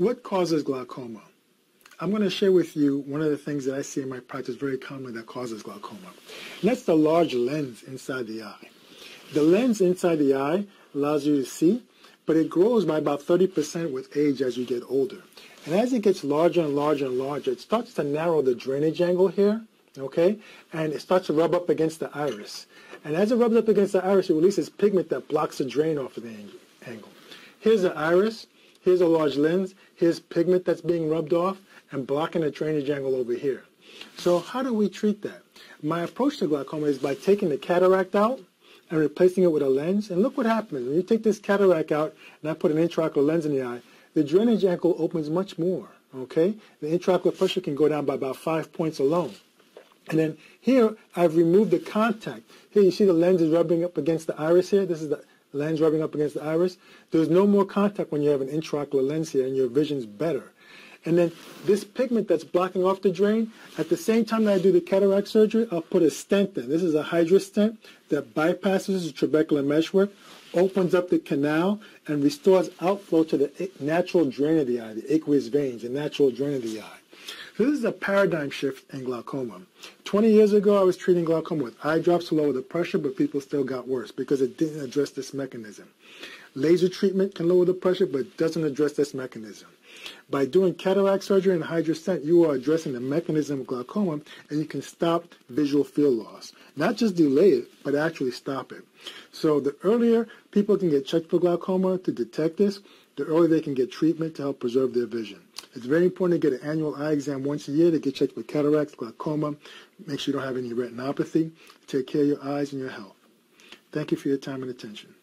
What causes glaucoma? I'm going to share with you one of the things that I see in my practice very commonly that causes glaucoma. And that's the large lens inside the eye. The lens inside the eye allows you to see, but it grows by about 30% with age as you get older. And as it gets larger and larger and larger, it starts to narrow the drainage angle here, okay? And it starts to rub up against the iris. And as it rubs up against the iris, it releases pigment that blocks the drain off of the angle. Here's the iris. Here's a large lens. Here's pigment that's being rubbed off and blocking the drainage angle over here. So how do we treat that? My approach to glaucoma is by taking the cataract out and replacing it with a lens. And look what happens. When you take this cataract out and I put an intraocular lens in the eye, the drainage angle opens much more. Okay? The intraocular pressure can go down by about five points alone. And then here, I've removed the contact. Here, you see the lens is rubbing up against the iris here. This is the lens rubbing up against the iris. There's no more contact when you have an intraocular lens here, and your vision's better. And then this pigment that's blocking off the drain, at the same time that I do the cataract surgery, I'll put a stent in. This is a Hydrus stent that bypasses the trabecular meshwork, opens up the canal, and restores outflow to the natural drain of the eye, the aqueous veins, the natural drain of the eye. So this is a paradigm shift in glaucoma. 20 years ago, I was treating glaucoma with eye drops to lower the pressure, but people still got worse because it didn't address this mechanism. Laser treatment can lower the pressure, but doesn't address this mechanism. By doing cataract surgery and Hydrus stent, you are addressing the mechanism of glaucoma and you can stop visual field loss. Not just delay it, but actually stop it. So the earlier people can get checked for glaucoma to detect this, the earlier they can get treatment to help preserve their vision. It's very important to get an annual eye exam once a year to get checked for cataracts, glaucoma, make sure you don't have any retinopathy, take care of your eyes and your health. Thank you for your time and attention.